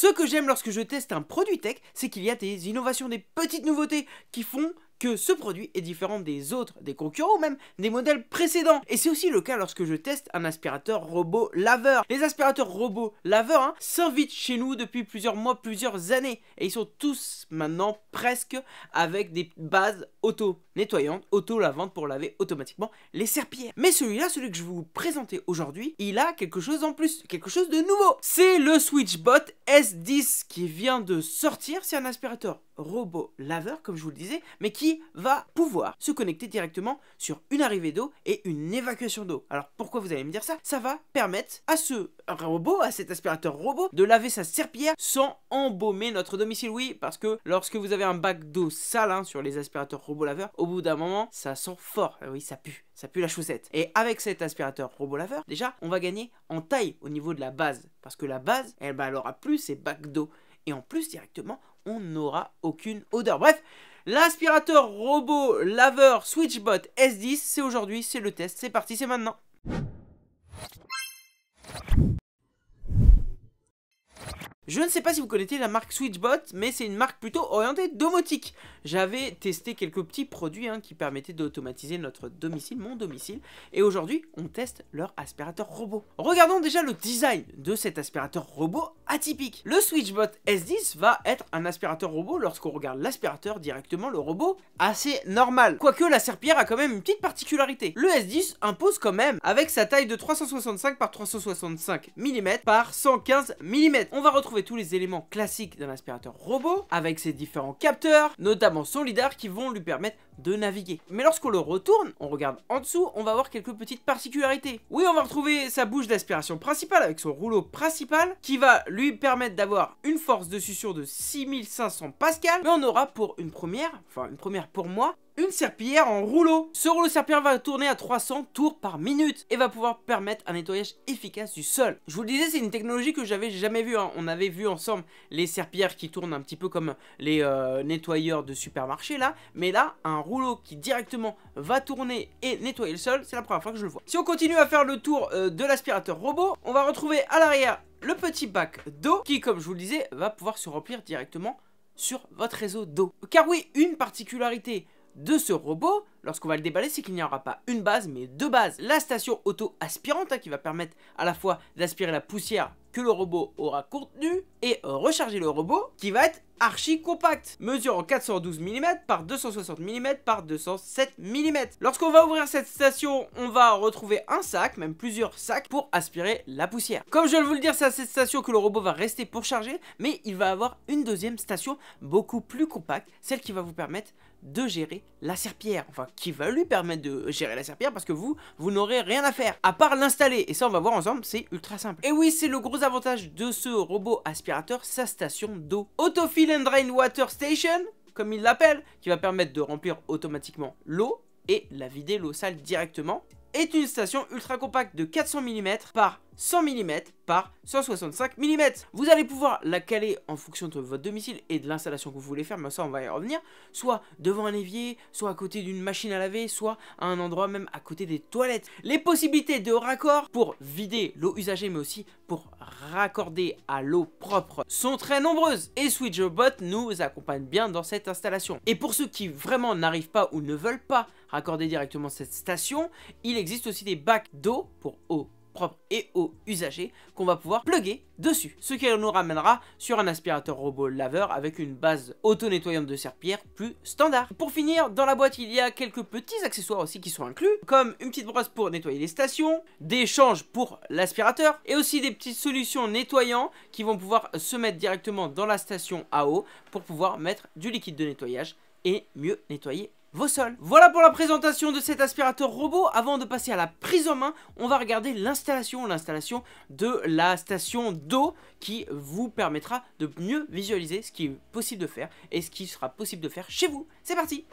Ce que j'aime lorsque je teste un produit tech, c'est qu'il y a des innovations, des petites nouveautés qui font que ce produit est différent des autres, des concurrents ou même des modèles précédents. Et c'est aussi le cas lorsque je teste un aspirateur robot laveur. Les aspirateurs robots laveurs hein, s'invitent chez nous depuis plusieurs mois, plusieurs années. Et ils sont tous maintenant presque avec des bases auto-nettoyantes, auto-lavantes pour laver automatiquement les serpillères. Mais celui-là, celui que je vais vous présenter aujourd'hui, il a quelque chose en plus, quelque chose de nouveau. C'est le SwitchBot S10 qui vient de sortir. C'est un aspirateur robot laveur, comme je vous le disais, mais qui va pouvoir se connecter directement sur une arrivée d'eau et une évacuation d'eau. Alors pourquoi vous allez me dire ça? Ça va permettre à ce robot, à cet aspirateur robot, de laver sa serpillière sans embaumer notre domicile. Oui, parce que lorsque vous avez un bac d'eau sale hein, sur les aspirateurs robot laveurs, au bout d'un moment, ça sent fort. Ah oui, ça pue ça pue la chaussette. Et avec cet aspirateur robot laveur, déjà, on va gagner en taille au niveau de la base. Parce que la base, elle, bah, elle plus ses bacs d'eau. Et en plus, directement, on n'aura aucune odeur. Bref, l'aspirateur robot laveur SwitchBot S10, c'est aujourd'hui, c'est le test, c'est parti, c'est maintenant. Je ne sais pas si vous connaissez la marque Switchbot, mais c'est une marque plutôt orientée domotique. J'avais testé quelques petits produits hein, qui permettaient d'automatiser notre domicile, mon domicile, et aujourd'hui, on teste leur aspirateur robot. Regardons déjà le design de cet aspirateur robot atypique. Le Switchbot S10 va être un aspirateur robot lorsqu'on regarde l'aspirateur directement, le robot, assez normal. Quoique la serpillère a quand même une petite particularité. Le S10 impose quand même, avec sa taille de 365 par 365 mm par 115 mm. On va retrouver tous les éléments classiques d'un aspirateur robot avec ses différents capteurs, notamment son lidar qui vont lui permettre de naviguer. Mais lorsqu'on le retourne, on regarde en dessous, on va voir quelques petites particularités. Oui, on va retrouver sa bouche d'aspiration principale avec son rouleau principal qui va lui permettre d'avoir une force de succion de 6500 pascal, mais on aura pour une première, enfin une première pour moi, une serpillière en rouleau. Ce rouleau serpillière va tourner à 300 tours par minute et va pouvoir permettre un nettoyage efficace du sol. Je vous le disais, c'est une technologie que j'avais jamais vue. Hein. On avait vu ensemble les serpillères qui tournent un petit peu comme les euh, nettoyeurs de supermarché là, mais là, un rouleau qui directement va tourner et nettoyer le sol, c'est la première fois que je le vois. Si on continue à faire le tour euh, de l'aspirateur robot, on va retrouver à l'arrière le petit bac d'eau qui, comme je vous le disais, va pouvoir se remplir directement sur votre réseau d'eau. Car oui, une particularité de ce robot, lorsqu'on va le déballer, c'est qu'il n'y aura pas une base, mais deux bases. La station auto-aspirante, hein, qui va permettre à la fois d'aspirer la poussière que le robot aura contenue, et recharger le robot, qui va être archi compact, mesurant 412 mm par 260 mm par 207 mm. Lorsqu'on va ouvrir cette station, on va retrouver un sac, même plusieurs sacs, pour aspirer la poussière. Comme je viens de vous le dire, c'est à cette station que le robot va rester pour charger, mais il va avoir une deuxième station beaucoup plus compacte, celle qui va vous permettre de gérer la serpillère. Enfin, qui va lui permettre de gérer la serpillère parce que vous, vous n'aurez rien à faire à part l'installer. Et ça, on va voir ensemble, c'est ultra simple. Et oui, c'est le gros avantage de ce robot aspirateur, sa station d'eau. Autofill and Drain Water Station, comme il l'appelle, qui va permettre de remplir automatiquement l'eau et la vider l'eau sale directement est une station ultra compacte de 400 mm par 100 mm par 165 mm. Vous allez pouvoir la caler en fonction de votre domicile et de l'installation que vous voulez faire, mais ça on va y revenir, soit devant un évier, soit à côté d'une machine à laver, soit à un endroit même à côté des toilettes. Les possibilités de raccord pour vider l'eau usagée mais aussi pour raccorder à l'eau propre sont très nombreuses et SwitchBot nous accompagne bien dans cette installation. Et pour ceux qui vraiment n'arrivent pas ou ne veulent pas raccorder directement cette station, il existe aussi des bacs d'eau pour eau et aux usagers qu'on va pouvoir plugger dessus. Ce qui nous ramènera sur un aspirateur robot laveur avec une base auto-nettoyante de serpillère plus standard. Pour finir, dans la boîte, il y a quelques petits accessoires aussi qui sont inclus, comme une petite brosse pour nettoyer les stations, des changes pour l'aspirateur, et aussi des petites solutions nettoyants qui vont pouvoir se mettre directement dans la station à eau pour pouvoir mettre du liquide de nettoyage et mieux nettoyer Voilà pour la présentation de cet aspirateur robot. Avant de passer à la prise en main, on va regarder l'installation, l'installation de la station d'eau qui vous permettra de mieux visualiser ce qui est possible de faire et ce qui sera possible de faire chez vous. C'est parti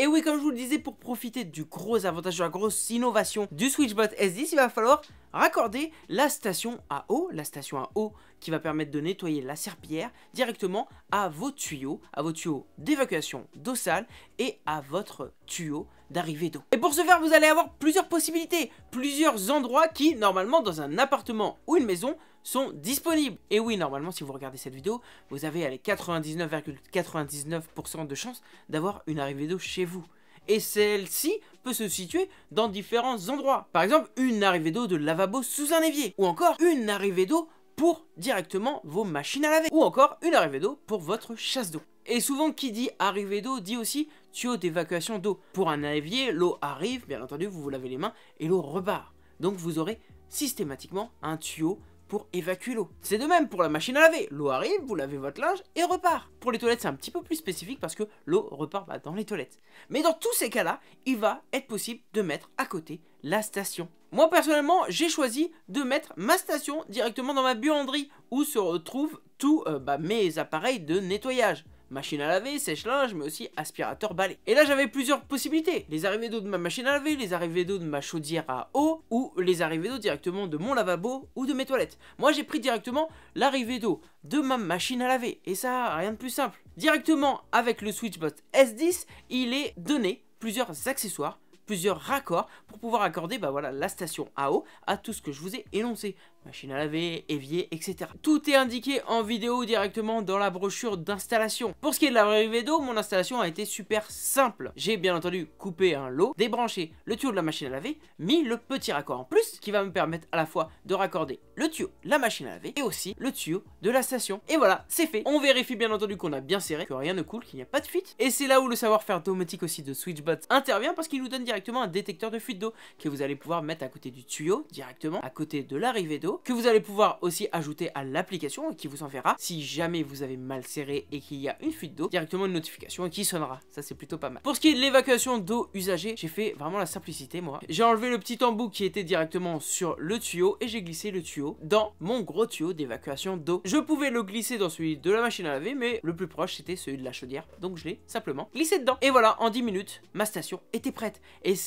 et oui, comme je vous le disais, pour profiter du gros avantage, de la grosse innovation du SwitchBot S10, il va falloir raccorder la station à eau, la station à eau qui va permettre de nettoyer la serpillière directement à vos tuyaux, à vos tuyaux d'évacuation d'eau sale et à votre tuyau d'arrivée d'eau. Et pour ce faire, vous allez avoir plusieurs possibilités, plusieurs endroits qui, normalement, dans un appartement ou une maison, sont disponibles. Et oui, normalement, si vous regardez cette vidéo, vous avez les 99,99% de chances d'avoir une arrivée d'eau chez vous. Et celle-ci peut se situer dans différents endroits. Par exemple, une arrivée d'eau de lavabo sous un évier. Ou encore, une arrivée d'eau pour directement vos machines à laver. Ou encore, une arrivée d'eau pour votre chasse d'eau. Et souvent, qui dit arrivée d'eau dit aussi tuyau d'évacuation d'eau. Pour un évier, l'eau arrive, bien entendu, vous vous lavez les mains et l'eau repart. Donc vous aurez systématiquement un tuyau pour évacuer l'eau. C'est de même pour la machine à laver. L'eau arrive, vous lavez votre linge et repart. Pour les toilettes, c'est un petit peu plus spécifique parce que l'eau repart bah, dans les toilettes. Mais dans tous ces cas-là, il va être possible de mettre à côté la station. Moi personnellement, j'ai choisi de mettre ma station directement dans ma buanderie où se retrouvent tous euh, bah, mes appareils de nettoyage machine à laver, sèche-linge, mais aussi aspirateur balai. Et là, j'avais plusieurs possibilités. Les arrivées d'eau de ma machine à laver, les arrivées d'eau de ma chaudière à eau, ou les arrivées d'eau directement de mon lavabo ou de mes toilettes. Moi, j'ai pris directement l'arrivée d'eau de ma machine à laver. Et ça, rien de plus simple. Directement avec le SwitchBot S10, il est donné plusieurs accessoires plusieurs raccords pour pouvoir accorder bah voilà, la station à eau à tout ce que je vous ai énoncé machine à laver, évier, etc. Tout est indiqué en vidéo directement dans la brochure d'installation. Pour ce qui est de l'arrivée d'eau, mon installation a été super simple. J'ai bien entendu coupé un lot, débranché le tuyau de la machine à laver, mis le petit raccord en plus qui va me permettre à la fois de raccorder le tuyau, la machine à laver et aussi le tuyau de la station. Et voilà, c'est fait. On vérifie bien entendu qu'on a bien serré, que rien ne coule, qu'il n'y a pas de fuite. Et c'est là où le savoir-faire domotique aussi de SwitchBot intervient parce qu'il nous donne directement un détecteur de fuite d'eau que vous allez pouvoir mettre à côté du tuyau directement, à côté de l'arrivée d'eau que vous allez pouvoir aussi ajouter à l'application qui vous enverra si jamais vous avez mal serré et qu'il y a une fuite d'eau, directement une notification qui sonnera. Ça c'est plutôt pas mal. Pour ce qui est de l'évacuation d'eau usagée, j'ai fait vraiment la simplicité moi. J'ai enlevé le petit embout qui était directement sur le tuyau et j'ai glissé le tuyau dans mon gros tuyau d'évacuation d'eau. Je pouvais le glisser dans celui de la machine à laver mais le plus proche c'était celui de la chaudière donc je l'ai simplement glissé dedans. Et voilà, en 10 minutes, ma station était prête.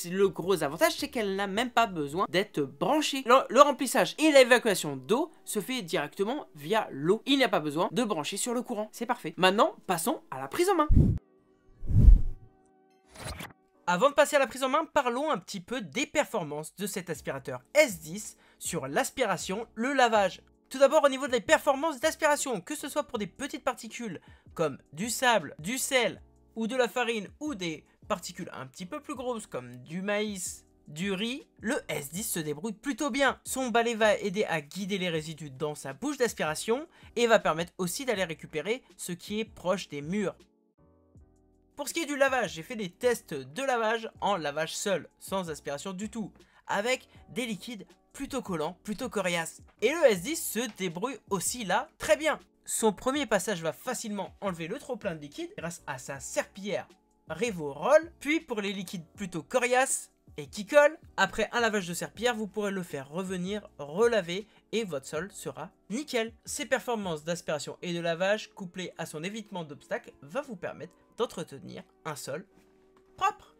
Le gros avantage c'est qu'elle n'a même pas besoin d'être branchée. le remplissage et l'évacuation d'eau se fait directement via l'eau. Il n'y a pas besoin de brancher sur le courant. C'est parfait. Maintenant, passons à la prise en main. Avant de passer à la prise en main, parlons un petit peu des performances de cet aspirateur S10 sur l'aspiration, le lavage. Tout d'abord au niveau des performances d'aspiration, que ce soit pour des petites particules comme du sable, du sel ou de la farine ou des particules un petit peu plus grosses comme du maïs, du riz, le S10 se débrouille plutôt bien. Son balai va aider à guider les résidus dans sa bouche d'aspiration et va permettre aussi d'aller récupérer ce qui est proche des murs. Pour ce qui est du lavage, j'ai fait des tests de lavage en lavage seul, sans aspiration du tout, avec des liquides plutôt collants, plutôt coriaces. Et le S10 se débrouille aussi là très bien. Son premier passage va facilement enlever le trop plein de liquide grâce à sa serpillière Revo Roll. Puis pour les liquides plutôt coriaces, et qui colle, après un lavage de serpillère, vous pourrez le faire revenir, relaver et votre sol sera nickel. Ses performances d'aspiration et de lavage couplées à son évitement d'obstacles va vous permettre d'entretenir un sol propre.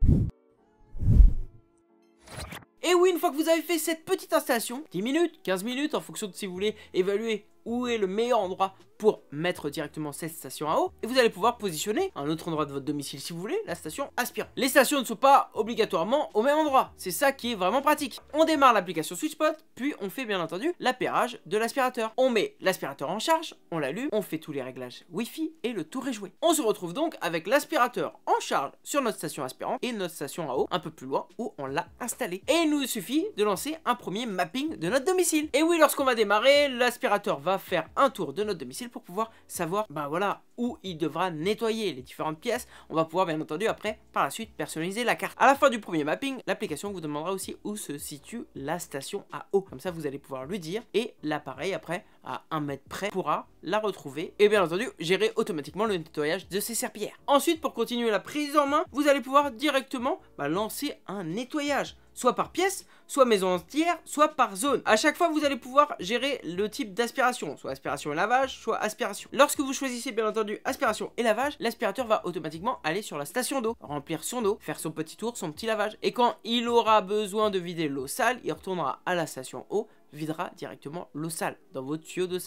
Et oui, une fois que vous avez fait cette petite installation, 10 minutes, 15 minutes en fonction de si vous voulez évaluer où est le meilleur endroit pour mettre directement cette station à eau et vous allez pouvoir positionner un autre endroit de votre domicile si vous voulez la station aspirant. Les stations ne sont pas obligatoirement au même endroit, c'est ça qui est vraiment pratique. On démarre l'application SwitchPot, puis on fait bien entendu l'appairage de l'aspirateur. On met l'aspirateur en charge, on l'allume, on fait tous les réglages Wi-Fi et le tour est joué. On se retrouve donc avec l'aspirateur en charge sur notre station aspirante et notre station à eau un peu plus loin où on l'a installé. Et il nous suffit de lancer un premier mapping de notre domicile. Et oui, lorsqu'on va démarrer, l'aspirateur va faire un tour de notre domicile pour pouvoir savoir, bah voilà, où il devra nettoyer les différentes pièces. On va pouvoir bien entendu après, par la suite, personnaliser la carte. À la fin du premier mapping, l'application vous demandera aussi où se situe la station à eau. Comme ça, vous allez pouvoir lui dire et l'appareil après, à un mètre près, pourra la retrouver et bien entendu gérer automatiquement le nettoyage de ses serpillères. Ensuite, pour continuer la prise en main, vous allez pouvoir directement bah, lancer un nettoyage soit par pièce, soit maison entière, soit par zone. À chaque fois, vous allez pouvoir gérer le type d'aspiration, soit aspiration et lavage, soit aspiration. Lorsque vous choisissez bien entendu aspiration et lavage, l'aspirateur va automatiquement aller sur la station d'eau, remplir son eau, faire son petit tour, son petit lavage. Et quand il aura besoin de vider l'eau sale, il retournera à la station eau, videra directement l'eau sale dans votre tuyau de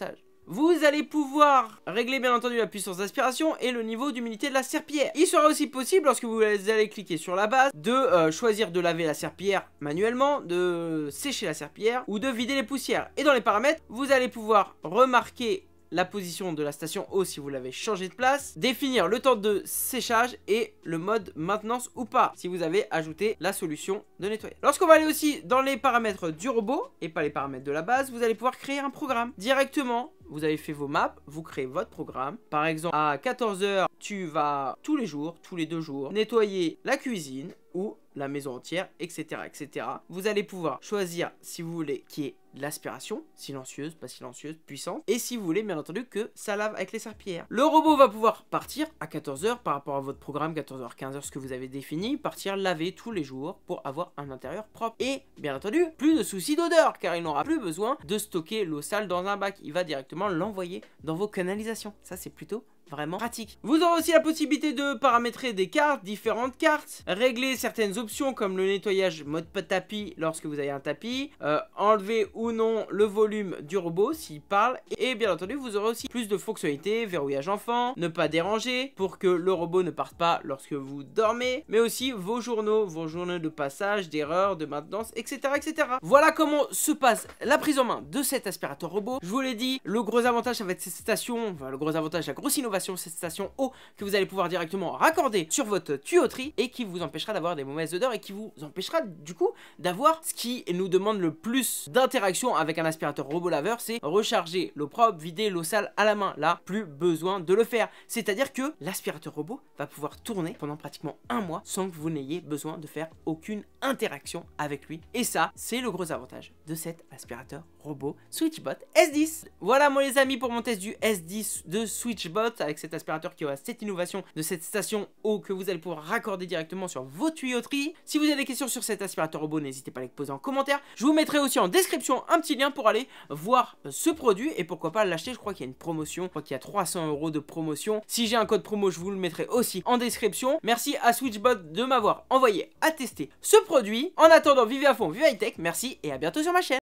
Vous allez pouvoir régler bien entendu la puissance d'aspiration et le niveau d'humidité de la serpillière. Il sera aussi possible lorsque vous allez cliquer sur la base de euh, choisir de laver la serpillière manuellement, de sécher la serpillière ou de vider les poussières. Et dans les paramètres, vous allez pouvoir remarquer la position de la station eau si vous l'avez changé de place, définir le temps de séchage et le mode maintenance ou pas si vous avez ajouté la solution de nettoyage. Lorsqu'on va aller aussi dans les paramètres du robot et pas les paramètres de la base, vous allez pouvoir créer un programme directement. Vous avez fait vos maps, vous créez votre programme. Par exemple, à 14h, tu vas tous les jours, tous les deux jours, nettoyer la cuisine ou la maison entière, etc., etc. Vous allez pouvoir choisir si vous voulez qu'il y ait l'aspiration, silencieuse, pas silencieuse, puissante, et si vous voulez bien entendu que ça lave avec les serpillères. Le robot va pouvoir partir à 14h par rapport à votre programme 14h, 15h, ce que vous avez défini, partir laver tous les jours pour avoir un intérieur propre. Et bien entendu, plus de soucis d'odeur, car il n'aura plus besoin de stocker l'eau sale dans un bac, il va directement l'envoyer dans vos canalisations. Ça c'est plutôt vraiment pratique. Vous aurez aussi la possibilité de paramétrer des cartes, différentes cartes, régler certaines options comme le nettoyage mode tapis lorsque vous avez un tapis, euh, enlever ou non le volume du robot s'il parle, et bien entendu vous aurez aussi plus de fonctionnalités, verrouillage enfant, ne pas déranger pour que le robot ne parte pas lorsque vous dormez, mais aussi vos journaux, vos journaux de passage, d'erreur, de maintenance, etc., etc. Voilà comment se passe la prise en main de cet aspirateur robot. Je vous l'ai dit, le gros avantage avec cette station, le gros avantage, la grosse innovation cette station eau que vous allez pouvoir directement raccorder sur votre tuyauterie et qui vous empêchera d'avoir des mauvaises odeurs et qui vous empêchera du coup d'avoir ce qui nous demande le plus d'interaction avec un aspirateur robot laveur, c'est recharger l'eau propre, vider l'eau sale à la main. Là, plus besoin de le faire. C'est-à-dire que l'aspirateur robot va pouvoir tourner pendant pratiquement un mois sans que vous n'ayez besoin de faire aucune interaction avec lui. Et ça, c'est le gros avantage de cet aspirateur robot SwitchBot S10. Voilà moi les amis pour mon test du S10 de SwitchBot avec cet aspirateur qui aura cette innovation de cette station eau que vous allez pouvoir raccorder directement sur vos tuyauteries. Si vous avez des questions sur cet aspirateur robot, n'hésitez pas à les poser en commentaire. Je vous mettrai aussi en description un petit lien pour aller voir ce produit et pourquoi pas l'acheter. Je crois qu'il y a une promotion, je crois qu'il y a 300 euros de promotion. Si j'ai un code promo, je vous le mettrai aussi en description. Merci à SwitchBot de m'avoir envoyé à tester ce produit. En attendant, vivez à fond, vivez high tech. Merci et à bientôt sur ma chaîne.